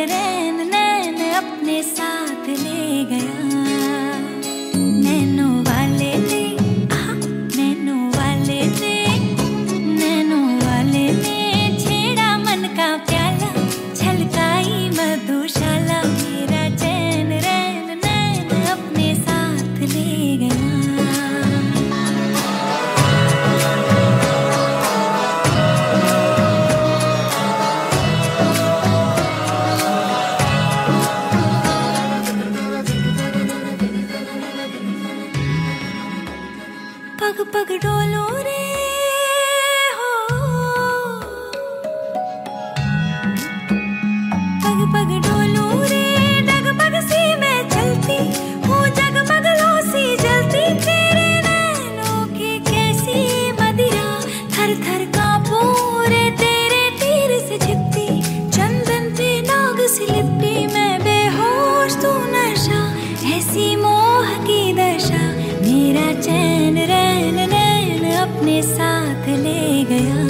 it in. पग पग Dolo अपने साथ ले गया।